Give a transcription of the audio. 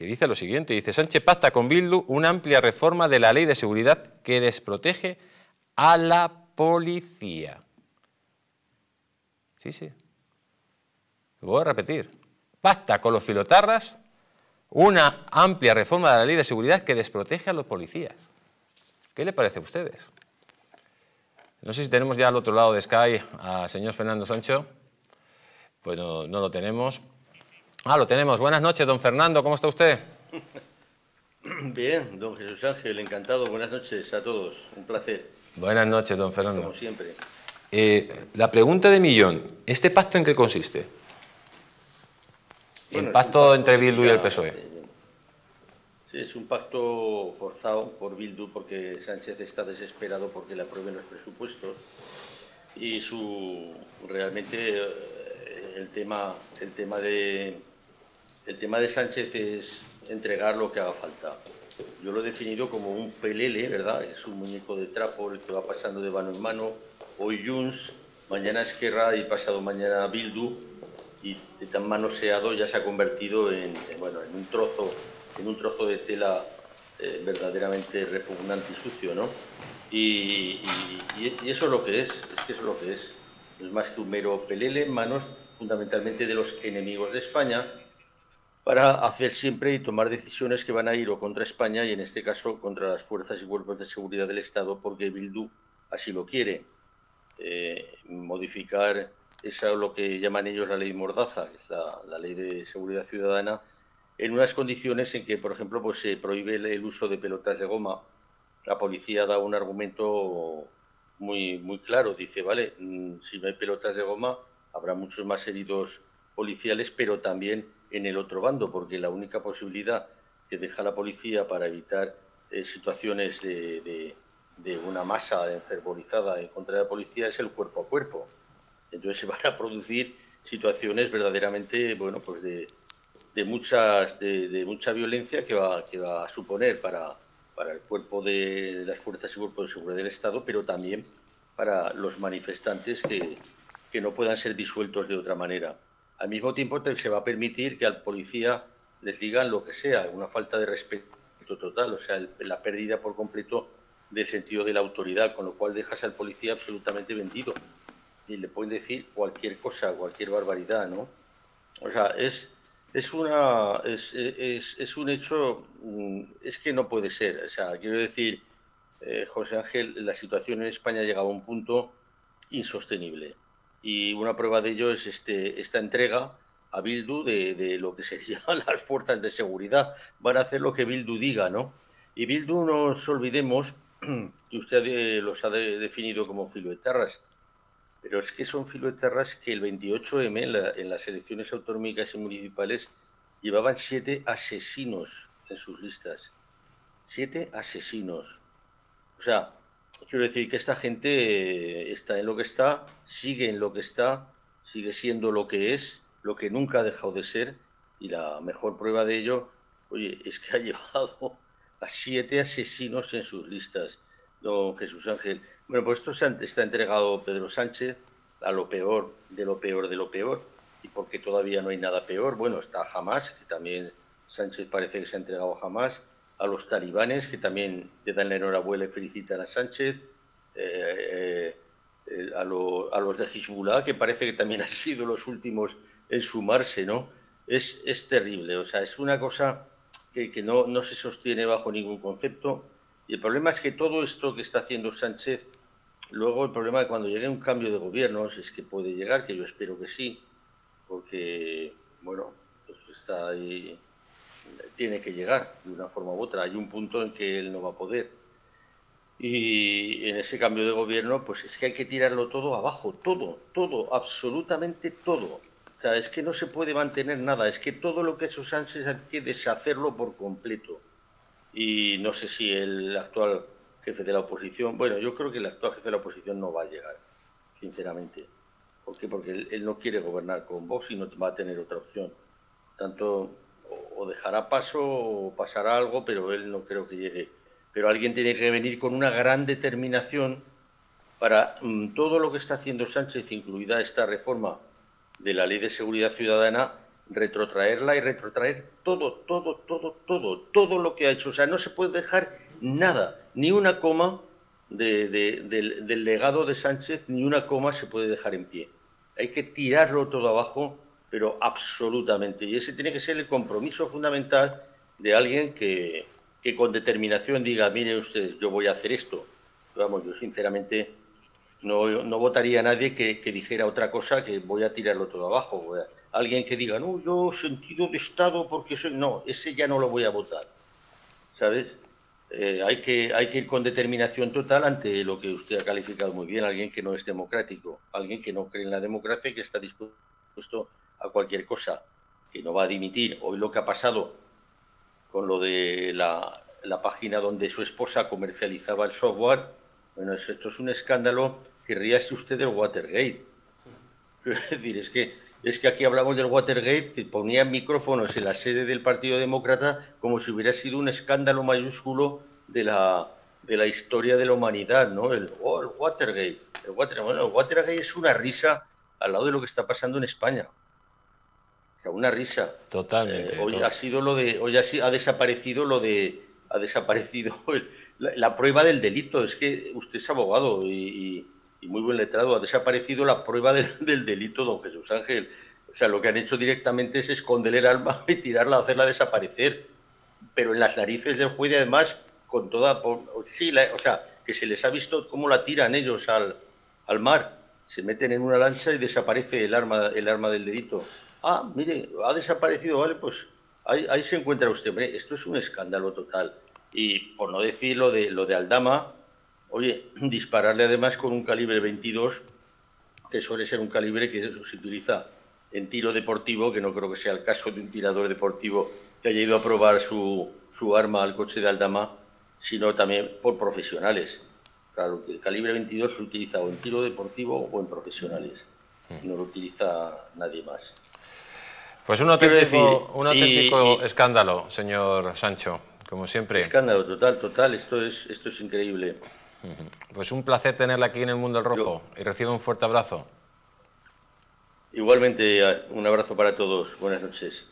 que dice lo siguiente, dice Sánchez pacta con Bildu una amplia reforma de la ley de seguridad que desprotege a la policía. Sí, sí. Lo voy a repetir. Pacta con los filotarras una amplia reforma de la ley de seguridad que desprotege a los policías. ¿Qué le parece a ustedes? No sé si tenemos ya al otro lado de Sky al señor Fernando Sancho. Pues no, no lo tenemos. Ah, lo tenemos. Buenas noches, don Fernando. ¿Cómo está usted? Bien, don Jesús Ángel, encantado. Buenas noches a todos. Un placer. Buenas noches, don Fernando. Como siempre. Eh, la pregunta de millón, ¿este pacto en qué consiste? Bueno, el pacto pacto entre Bildu y el PSOE. eh, Sí, es un pacto forzado por Bildu porque Sánchez está desesperado porque le aprueben los presupuestos y su realmente eh, el tema el tema de el tema de Sánchez es entregar lo que haga falta. Yo lo he definido como un pelele, ¿verdad? Es un muñeco de trapo el que va pasando de mano en mano. Hoy Junts, mañana Esquerra y pasado mañana Bildu y de tan manoseado ya se ha convertido en, en, bueno en un trozo en un trozo de tela eh, verdaderamente repugnante y sucio, ¿no? Y, y- y eso es lo que es, es que eso es lo que es. No es más que un mero pelele en manos fundamentalmente de los enemigos de España para hacer siempre y tomar decisiones que van a ir o contra España y en este caso contra las fuerzas y cuerpos de seguridad del Estado porque Bildu así lo quiere. Eh, modificar esa lo que llaman ellos la ley Mordaza, es la, la ley de seguridad ciudadana, en unas condiciones en que, por ejemplo, pues se prohíbe el, el uso de pelotas de goma. La policía da un argumento muy, muy claro. Dice, vale, mm, si no hay pelotas de goma, habrá muchos más heridos policiales, pero también en el otro bando, porque la única posibilidad que deja la policía para evitar eh, situaciones de, una masa enfervorizada en contra de la policía es el cuerpo a cuerpo. Entonces se van a producir situaciones verdaderamente, bueno, pues de, mucha violencia que va a suponer para, el cuerpo de, las fuerzas y cuerpos de seguridad del Estado, pero también para los manifestantes que no puedan ser disueltos de otra manera. Al mismo tiempo te- se va a permitir que al policía les digan lo que sea, una falta de respeto total, o sea, el- la pérdida por completo del sentido de la autoridad, con lo cual dejas al policía absolutamente vendido y le pueden decir cualquier cosa, cualquier barbaridad, ¿no? O sea, es, es, una, es, es, es un hecho, mm, es que no puede ser. O sea, quiero decir, eh, José Ángel, la situación en España ha llegado a un punto insostenible. Y una prueba de ello es este, esta entrega a Bildu de, de lo que serían las fuerzas de seguridad. Van a hacer lo que Bildu diga, ¿no? Y Bildu, no nos olvidemos que usted eh, los ha de- definido como filoetarras, pero es que son filoetarras que el 28M en, la- en las elecciones autonómicas y municipales llevaban siete asesinos en sus listas. Siete asesinos. O sea, quiero decir que esta gente eh, está en lo que está, sigue en lo que está, sigue siendo lo que es, lo que nunca ha dejado de ser, y la mejor prueba de ello, oye, es que ha llevado a siete asesinos en sus listas, don Jesús Ángel. Bueno, pues esto está entregado Pedro Sánchez a lo peor de lo peor de lo peor, y porque todavía no hay nada peor, bueno, está Hamas, que también Sánchez parece que se ha entregado a Hamas, a los talibanes, que también le dan la enhorabuena y felicitan a Sánchez, eh, eh, a, lo- a los de Hezbollah, que parece que también han sido los últimos en sumarse, ¿no? Es, es terrible, o sea, es una cosa que, que no, no se sostiene bajo ningún concepto. Y el problema es que todo esto que está haciendo Sánchez, luego el problema de cuando llegue un cambio de gobiernos es que puede llegar, que yo espero que sí, porque, bueno, pues está ahí, tiene que llegar de una forma u otra. Hay un punto en que él no va a poder. Y en ese cambio de gobierno, pues es que hay que tirarlo todo abajo, todo, todo, absolutamente todo. O sea, es que no se puede mantener nada, es que todo lo que ha hecho Sánchez hay que deshacerlo por completo. Y no sé si el actual jefe de la oposición, bueno, yo creo que el actual jefe de la oposición no va a llegar, sinceramente. ¿Por qué? Porque él, él no quiere gobernar con Vox y no va a tener otra opción. Tanto o, dejará paso o pasará algo, pero él no creo que llegue. Pero alguien tiene que venir con una gran determinación para mm, todo lo que está haciendo Sánchez, incluida esta reforma de la Ley de Seguridad Ciudadana, retrotraerla y retrotraer todo, todo, todo, todo, todo lo que ha hecho. O sea, no se puede dejar nada, ni una coma del, legado de Sánchez, ni una coma se puede dejar en pie. Hay que tirarlo todo abajo, pero absolutamente. Y ese tiene que ser el compromiso fundamental de alguien que, que con determinación diga, mire usted, yo voy a hacer esto. Vamos, yo sinceramente no, no votaría a nadie que, dijera otra cosa que voy a tirarlo todo abajo. Alguien que diga, no, yo sentido de Estado porque soy... No, ese ya no lo voy a votar. ¿Sabes? Eh, hay, que, hay que ir con determinación total ante lo que usted ha calificado muy bien, alguien que no es democrático, alguien que no cree en la democracia y que está dispuesto a cualquier cosa, que no va a dimitir. Hoy lo que ha pasado con lo de la, la página donde su esposa comercializaba el software, bueno, esto es un escándalo que ríase usted del Watergate. Es decir, es que, es que aquí hablamos del Watergate, que ponían micrófonos en la sede del Partido Demócrata como si hubiera sido un escándalo mayúsculo de la, de la historia de la humanidad, ¿no? El, oh, el Watergate. El Watergate. Bueno, el Watergate es una risa al lado de lo que está pasando en España. Una risa. Totalmente. Eh, hoy ha sido lo de, hoy ha, ha desaparecido lo de, ha desaparecido la, prueba del delito. Es que usted es abogado y, muy buen letrado. Ha desaparecido la prueba del, delito, don Jesús Ángel. O sea, lo que han hecho directamente es esconder el alma y tirarla, hacerla desaparecer. Pero en las narices del juez, además, con toda. Sí, o sea, que se les ha visto cómo la tiran ellos al, al mar. Se meten en una lancha y desaparece el arma, el arma del delito. Ah, mire, ha desaparecido, vale, pues ahí, ahí se encuentra usted. esto es un escándalo total. Y por no decir lo de, lo de Aldama, oye, dispararle además con un calibre 22, que suele ser un calibre que se utiliza en tiro deportivo, que no creo que sea el caso de un tirador deportivo que haya ido a probar su, su arma al coche de Aldama, sino también por profesionales. Claro, el calibre 22 se utiliza o en tiro deportivo o en profesionales. Mm. No lo utiliza nadie más. Pues un auténtico, un auténtico escándalo, señor Sancho como siempre. Escándalo total, total, esto es, esto es increíble. Pues un placer tenerla aquí en el Mundo del Rojo y reciba un fuerte abrazo. Igualmente, un abrazo para todos. Buenas noches.